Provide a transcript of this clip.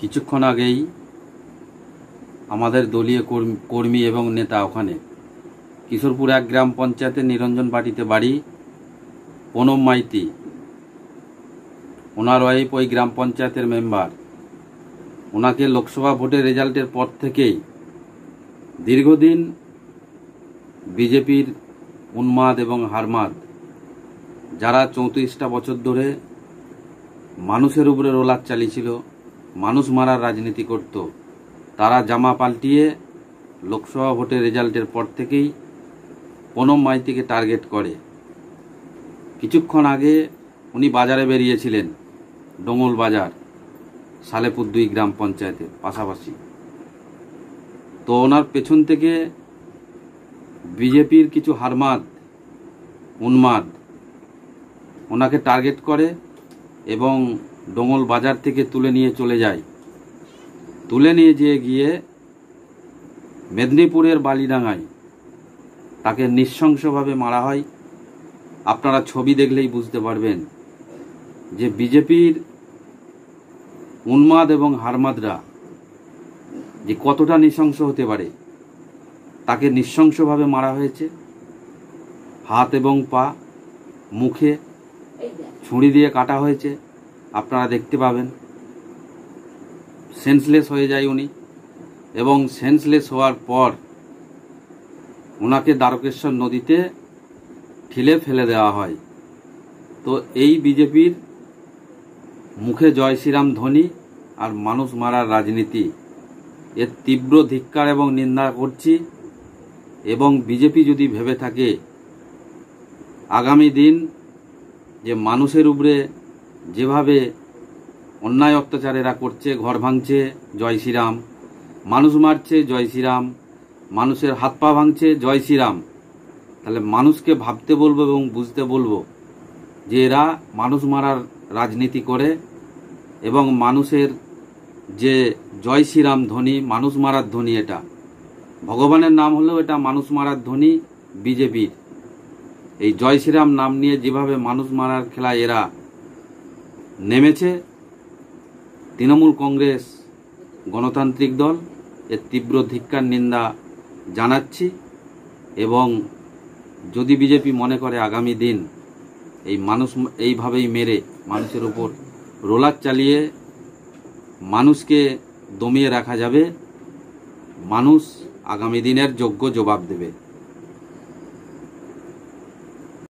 কিছুক্ষণ আগেই আমাদের দলীয় কর্মী- এবং নেতা ওখানে। কিশোরপুর এক গ্রাম পঞ্চায়েতের নিরঞ্জন বাটিতে বাড়ি, প্রণব মাইতি। ওনার ওয়াইফ ওই গ্রাম পঞ্চায়েতের মেম্বার ওনাকে লোকসভা ভোটের রেজাল্টের পর থেকেই দীর্ঘদিন বিজেপির উন্মাদ এবং হারমাদ, যারা চৌত্রিশটা বছর ধরে মানুষের উপরে রোলার চালিয়েছিল মানুষ মারার রাজনীতি করত। তারা জামা পাল্টিয়ে লোকসভা ভোটের রেজাল্টের পর থেকেই প্রণব মাইতিকে টার্গেট করে। কিছুক্ষণ আগে উনি বাজারে বেরিয়েছিলেন, ডোঙল বাজার, সালেপুর দুই গ্রাম পঞ্চায়েতের পাশাপাশি। তো ওনার পেছন থেকে বিজেপির কিছু হারমাদ, উন্মাদ ওনাকে টার্গেট করে এবং ডোঙল বাজার থেকে তুলে নিয়ে চলে যায়। তুলে নিয়ে যেয়ে গিয়ে মেদিনীপুরের বালিডাঙ্গায় তাকে নৃশংসভাবে মারা হয়। আপনারা ছবি দেখলেই বুঝতে পারবেন যে বিজেপির উন্মাদ এবং হারমাদরা যে কতটা নৃশংস হতে পারে তাকে নৃশংসভাবে মারা হয়েছে। হাত এবং পা মুখে ছুরি দিয়ে কাটা হয়েছে। আপনারা দেখতে পাবেন। সেন্সলেস হয়ে যায় উনি। এবং সেন্সলেস হওয়ার পর ওনাকে দ্বারকেশ্বর নদীতে ঠেলে ফেলে দেওয়া হয়। তো এই বিজেপির মুখে জয় শ্রীরাম ধ্বনি আর মানুষ মারার রাজনীতি। এর তীব্র ধিক্কার এবং নিন্দা করছি। এবং বিজেপি যদি ভেবে থাকে, আগামী দিন যে মানুষের উপরে যেভাবে অন্যায় অত্যাচার এরা করছে, ঘর ভাঙছে, জয় শ্রীরাম। মানুষ মারছে, জয় শ্রীরাম। মানুষের হাত পা ভাঙছে, জয় শ্রীরাম। তাহলে মানুষকে ভাবতে বলব এবং বুঝতে বলব যে এরা মানুষ মারার রাজনীতি করে এবং মানুষের যে জয় শ্রীরাম ধ্বনি, মানুষ মারার ধ্বনি এটা। ভগবানের নাম হলেও এটা মানুষ মারার ধ্বনি বিজেপির। এই জয় শ্রীরাম নাম নিয়ে যেভাবে মানুষ মারার খেলায় এরা নেমেছে তৃণমূল কংগ্রেস গণতান্ত্রিক দল। এর তীব্র ধিক্কার, নিন্দা জানাচ্ছি এবং যদি বিজেপি মনে করে আগামী দিন এই মানুষ, এইভাবেই মেরে মানুষের উপর রোলার চালিয়ে মানুষকে দমিয়ে রাখা যাবে, মানুষ আগামী দিনের যোগ্য জবাব দেবে।